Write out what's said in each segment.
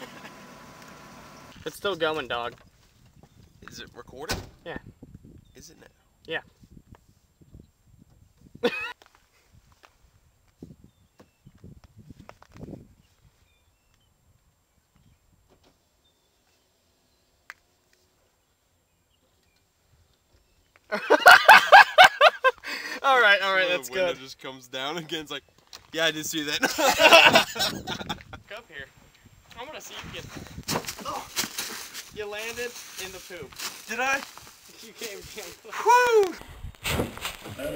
still going, dog. Is it recording? Yeah. Is it now? Yeah. all right, all right, that's good. just comes down again. It's like, yeah, I did see that. Come here. I want to see you get. Oh, you landed in the poop. did I? You came. came Woo! Are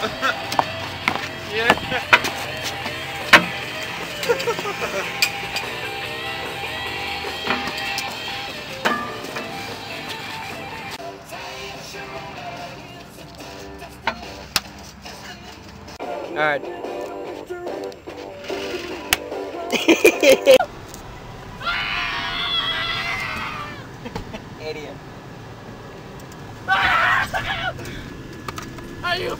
yeah. All right. Idiot. Are you?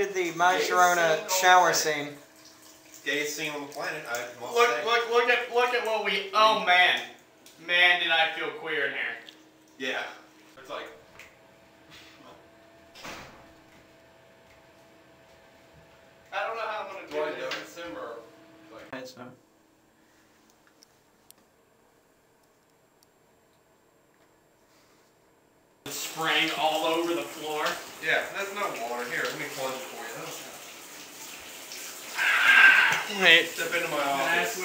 uh, the My Sharona shower scene. Gayest scene on the planet, I must Look, say. look, look at, look at what we. Oh man, man, did I feel queer in here. Yeah. It's like, I don't know how I'm gonna do I do this. notice him like? It's, uh, Spraying all over the floor. Yeah, there's no water here. Let me plunge it for you. Wait. Step into my office.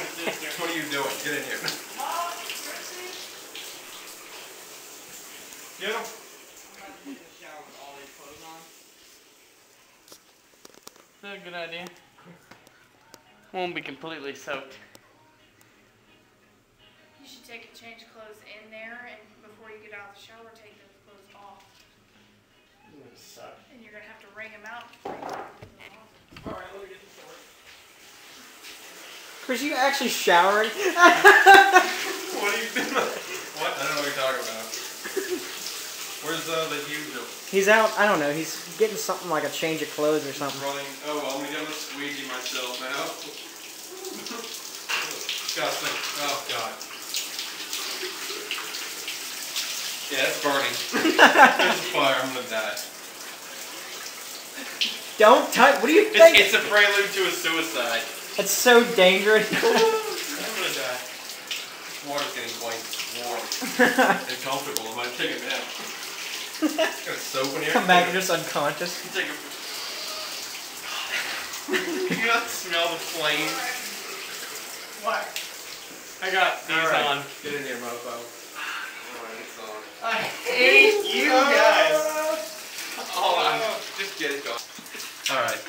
What are you doing? Get in here. Get him. Is that a good idea? Won't be completely soaked. You should take and change clothes in there, and before you get out of the shower, take those clothes off. Suck. And you're gonna have to wring them out before you get them off. Alright, let me get the sword. Chris, you actually showered? What are you doing? What? I don't know what you're talking about. Where's uh, the user? He's out. I don't know. He's getting something like a change of clothes or something. Running. Oh, well, I'm gonna squeegee myself now. Disgusting. Oh god. Yeah, it's burning. There's a fire. I'm gonna die. Don't touch. What do you think? it's a prelude to a suicide. It's so dangerous. I'm gonna die. This water's getting quite warm and comfortable. I'm gonna take it now. Got soap in here. Come back, you're just unconscious. Take a. you not smell the flames? What? I got these Alright, on. Get in here, mofo. Alright, it's on. I hate you guys. Hold on. Just get it going. Alright.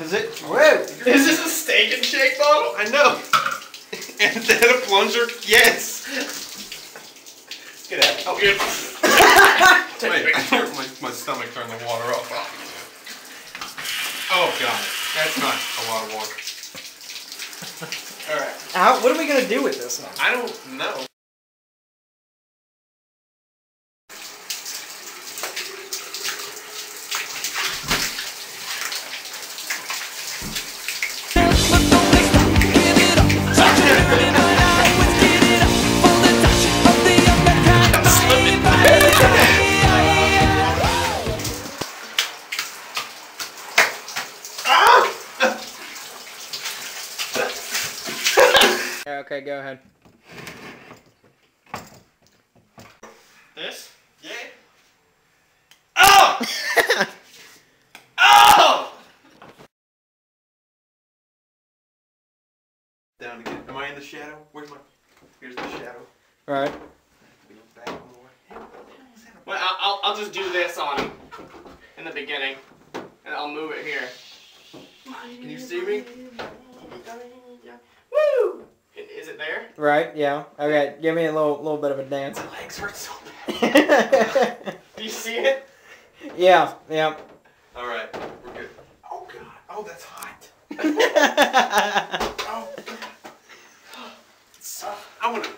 In it? position. Whoa! Is this a Steak 'n Shake bottle? I know. and then a plunger? Yes. Get out. Oh, here. Wait, my, my stomach turned the water off. Oh, God. That's not a lot of water. Alright. How, what are we gonna do with this now? I don't know. Okay, go ahead. This? Yeah. Oh! Oh! Down again. Am I in the shadow? Where's my? Here's the shadow. right. We look back more. Well, I'll, I'll, I'll just do this on him in the beginning, and I'll move it here. Can you see me? Is it there? Right. Yeah. Okay. Give me a little little bit of a dance. My legs hurt so bad. Do you see it? Yeah. Yeah. All right, we're good. Oh god. Oh, that's hot. Oh. God. I wanna.